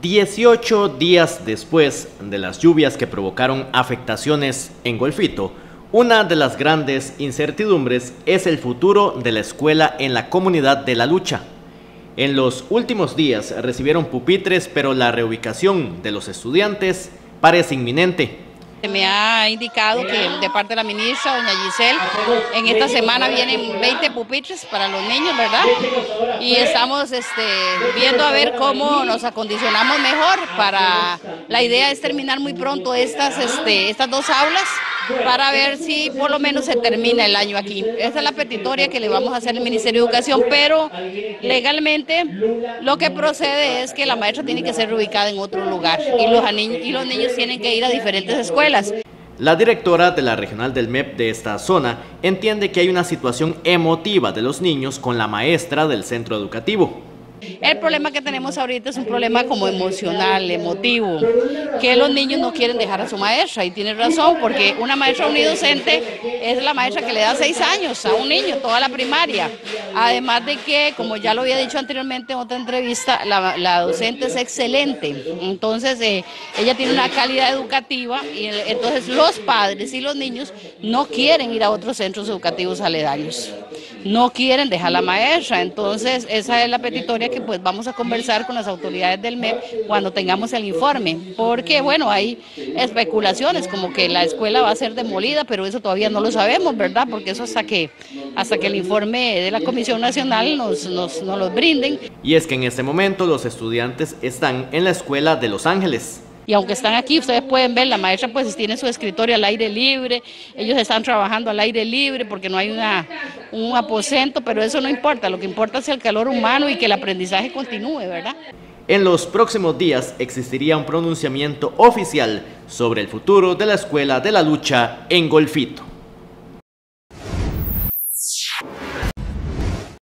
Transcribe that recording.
18 días después de las lluvias que provocaron afectaciones en Golfito, una de las grandes incertidumbres es el futuro de la escuela en la comunidad de La Lucha. En los últimos días recibieron pupitres, pero la reubicación de los estudiantes parece inminente. Me ha indicado que de parte de la ministra, doña Giselle, en esta semana vienen 20 pupitres para los niños, ¿verdad? Y estamos este, viendo a ver cómo nos acondicionamos mejor para... La idea es terminar muy pronto estas, este, estas dos aulas para ver si por lo menos se termina el año aquí. Esa es la petitoria que le vamos a hacer al Ministerio de Educación, pero legalmente lo que procede es que la maestra tiene que ser ubicada en otro lugar y los, y los niños tienen que ir a diferentes escuelas. La directora de la regional del MEP de esta zona entiende que hay una situación emotiva de los niños con la maestra del centro educativo. El problema que tenemos ahorita es un problema como emocional, emotivo, que los niños no quieren dejar a su maestra y tiene razón porque una maestra unidocente es la maestra que le da seis años a un niño, toda la primaria. Además de que, como ya lo había dicho anteriormente en otra entrevista, la, docente es excelente, entonces eh, ella tiene una calidad educativa y entonces los padres y los niños no quieren ir a otros centros educativos aledaños no quieren dejar la maestra. Entonces, esa es la petitoria que pues vamos a conversar con las autoridades del MEP cuando tengamos el informe, porque bueno, hay especulaciones como que la escuela va a ser demolida, pero eso todavía no lo sabemos, ¿verdad? Porque eso hasta que, hasta que el informe de la Comisión Nacional nos, nos, nos lo brinden. Y es que en este momento los estudiantes están en la escuela de Los Ángeles. Y aunque están aquí, ustedes pueden ver, la maestra pues tiene su escritorio al aire libre, ellos están trabajando al aire libre porque no hay una, un aposento, pero eso no importa, lo que importa es el calor humano y que el aprendizaje continúe, ¿verdad? En los próximos días existiría un pronunciamiento oficial sobre el futuro de la Escuela de la Lucha en Golfito.